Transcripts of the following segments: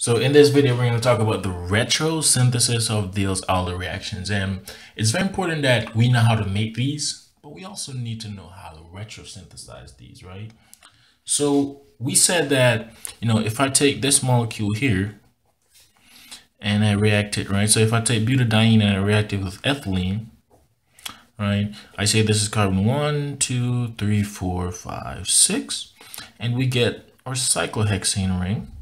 So in this video, we're going to talk about the retrosynthesis of Diels Alder reactions. And it's very important that we know how to make these, but we also need to know how to retrosynthesize these, right? So we said that, you know, if I take this molecule here and I react it, right? So if I take butadiene and I react it with ethylene, right? I say this is carbon one, two, three, four, five, six, and we get our cyclohexane ring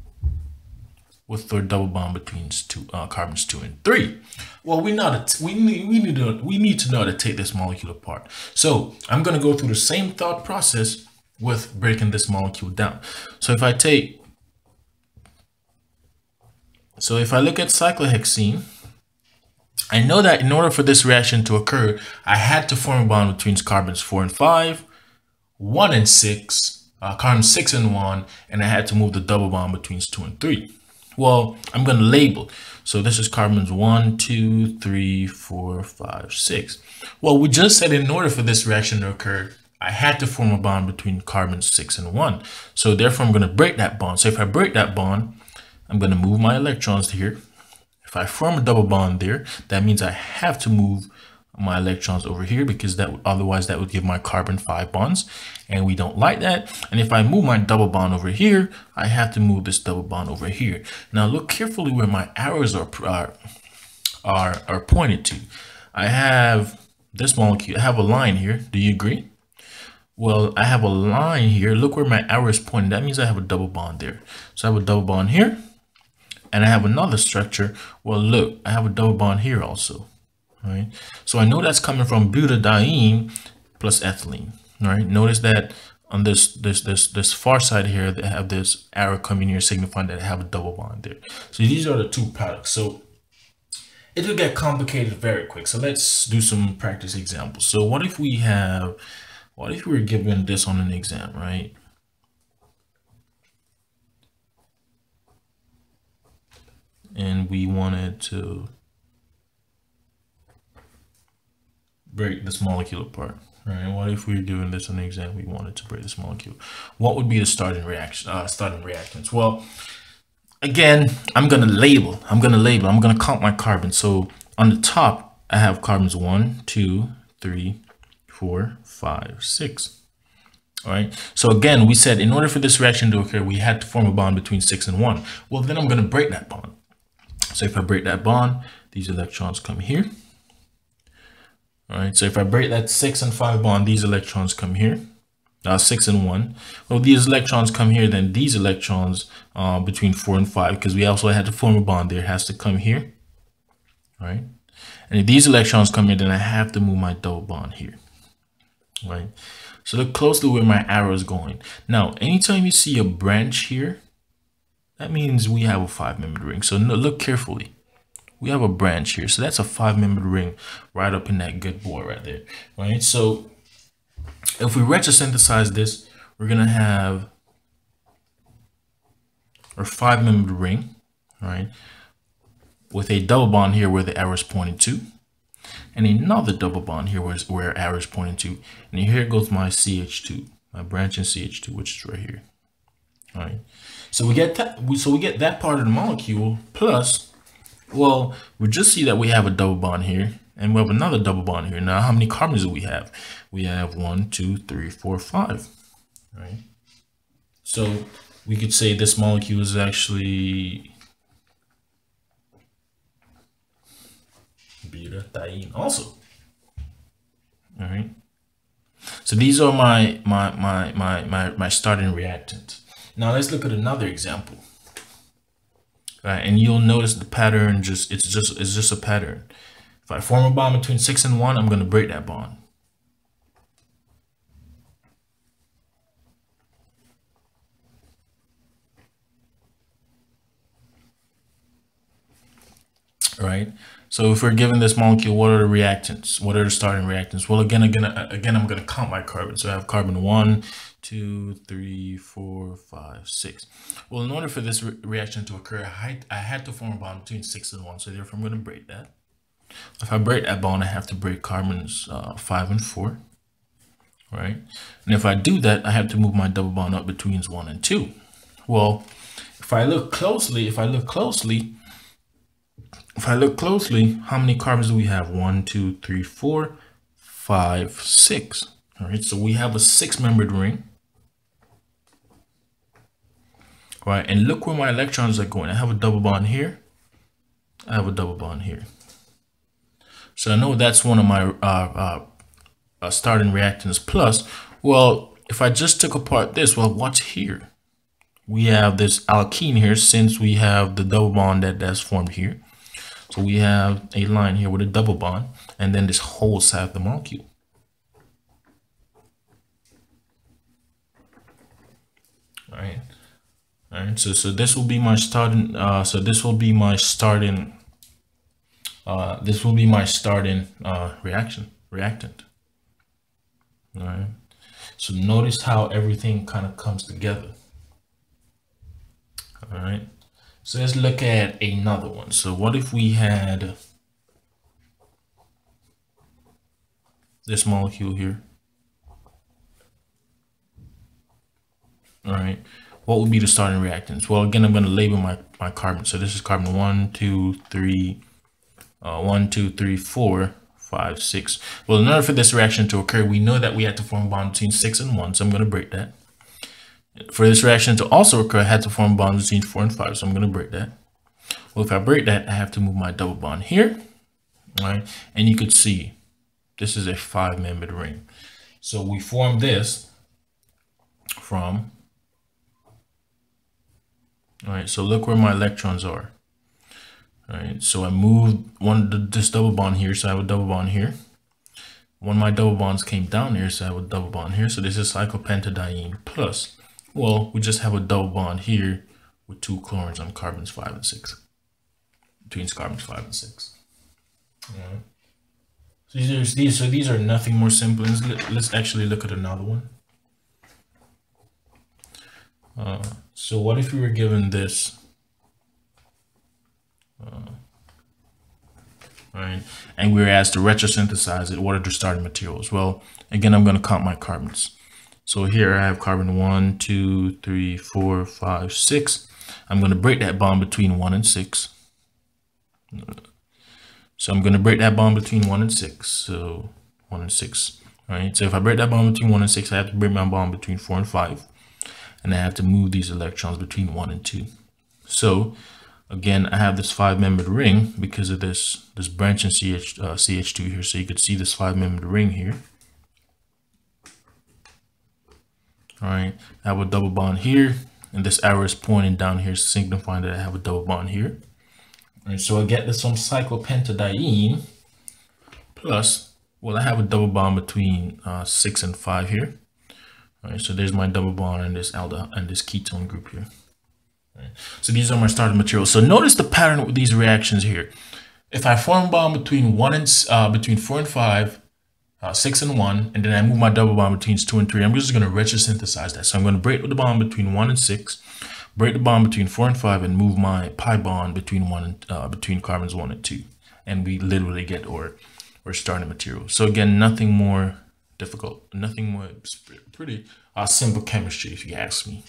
with the double bond between two uh, carbons two and three. Well, we know that we need we need to we need to know how to take this molecule apart. So I'm going to go through the same thought process with breaking this molecule down. So if I take, so if I look at cyclohexene, I know that in order for this reaction to occur, I had to form a bond between carbons four and five, one and six, uh, carbon six and one, and I had to move the double bond between two and three. Well, I'm going to label. So this is carbons one, two, three, four, five, six. Well, we just said in order for this reaction to occur, I had to form a bond between carbons six and one. So therefore, I'm going to break that bond. So if I break that bond, I'm going to move my electrons to here. If I form a double bond there, that means I have to move my electrons over here because that otherwise that would give my carbon five bonds and we don't like that. And if I move my double bond over here I have to move this double bond over here. Now look carefully where my arrows are are are, are pointed to. I have this molecule I have a line here. Do you agree? Well I have a line here. Look where my arrow is pointing that means I have a double bond there. So I have a double bond here and I have another structure. Well look I have a double bond here also right? So I know that's coming from butadiene plus ethylene, right? Notice that on this this this this far side here, they have this arrow coming here signifying that they have a double bond there. So these are the two products. So it will get complicated very quick. So let's do some practice examples. So what if we have, what if we were given this on an exam, right? And we wanted to break this molecule apart. Right? What if we are doing this on the exam? We wanted to break this molecule. What would be the starting reaction? Uh, starting reactants. Well, again, I'm gonna label. I'm gonna label. I'm gonna count my carbons. So on the top, I have carbons one, two, three, four, five, six. All right. So again, we said in order for this reaction to occur, we had to form a bond between six and one. Well, then I'm gonna break that bond. So if I break that bond, these electrons come here. Right, so if I break that six and five bond, these electrons come here. Uh, six and one. Well, these electrons come here, then these electrons uh, between four and five, because we also had to form a bond there, has to come here. Right? And if these electrons come here, then I have to move my double bond here. Right? So look closely where my arrow is going. Now, anytime you see a branch here, that means we have a five-membered ring. So look carefully we have a branch here. So that's a five membered ring right up in that good boy right there, right? So if we retrosynthesize this, we're going to have our five membered ring, right? With a double bond here where the arrow is pointing to and another double bond here where, where arrow is pointing to. And here goes my CH2, my branch in CH2, which is right here. All right. So we get that. So we get that part of the molecule plus well, we just see that we have a double bond here and we have another double bond here. Now, how many carbons do we have? We have one, two, three, four, five, right? So we could say this molecule is actually butadiene also, all right? So these are my, my, my, my, my, my starting reactants. Now let's look at another example right? And you'll notice the pattern just, it's just, it's just a pattern. If I form a bond between six and one, I'm going to break that bond. Right. So if we're given this molecule, what are the reactants? What are the starting reactants? Well, again, again, again, I'm going to count my carbon. So I have carbon one, two, three, four, five, six. Well, in order for this re reaction to occur, I, I had to form a bond between six and one. So therefore, I'm going to break that. If I break that bond, I have to break carbons uh, five and four, right? And if I do that, I have to move my double bond up between one and two. Well, if I look closely, if I look closely, if I look closely, how many carbons do we have? One, two, three, four, five, six. All right, so we have a six-membered ring. All right, and look where my electrons are going. I have a double bond here. I have a double bond here. So I know that's one of my uh, uh, uh, starting reactants plus. Well, if I just took apart this, well, what's here? We have this alkene here since we have the double bond that that's formed here. So we have a line here with a double bond and then this whole side of the molecule. All right. All right. So, so this will be my starting, uh, so this will be my starting, uh, this will be my starting, uh, reaction, reactant. All right. So notice how everything kind of comes together. All right. So let's look at another one. So what if we had this molecule here? All right. What would be the starting reactants? Well, again, I'm going to label my, my carbon. So this is carbon one, two, three, uh, one, two, three, four, five, six. Well, in order for this reaction to occur, we know that we had to form a bond between six and one. So I'm going to break that. For this reaction to also occur, I had to form bonds between 4 and 5, so I'm going to break that. Well, if I break that, I have to move my double bond here, right? And you could see this is a five-membered ring. So we form this from, all right, so look where my electrons are. All right, so I moved one this double bond here, so I have a double bond here. One of my double bonds came down here, so I have a double bond here. So this is cyclopentadiene plus well, we just have a double bond here with two chlorines on carbons five and six, between carbons five and six. Yeah. So these are these so these are nothing more simple. Let's, let's actually look at another one. Uh, so what if we were given this? Uh, right, and we were asked to retrosynthesize it. What are the starting materials? Well, again, I'm going to count my carbons. So here I have carbon one, two, three, four, five, six. I'm going to break that bond between one and six. So I'm going to break that bond between one and six. So one and six. right? So if I break that bond between one and six, I have to break my bond between four and five. And I have to move these electrons between one and two. So again, I have this five membered ring because of this, this branch in CH, uh, CH2 here. So you could see this five membered ring here. All right i have a double bond here and this arrow is pointing down here signifying that i have a double bond here. All right so i get this from cyclopentadiene plus well i have a double bond between uh, six and five here. All right so there's my double bond and this aldehyde and this ketone group here. So these are my starting materials. So notice the pattern with these reactions here. If i form a bond between one and uh, between four and five uh, six and one, and then I move my double bond between two and three. I'm just going to retrosynthesize that. So I'm going to break the bond between one and six, break the bond between four and five, and move my pi bond between one and uh, between carbons one and two, and we literally get our our starting material. So again, nothing more difficult, nothing more pretty uh, simple chemistry, if you ask me.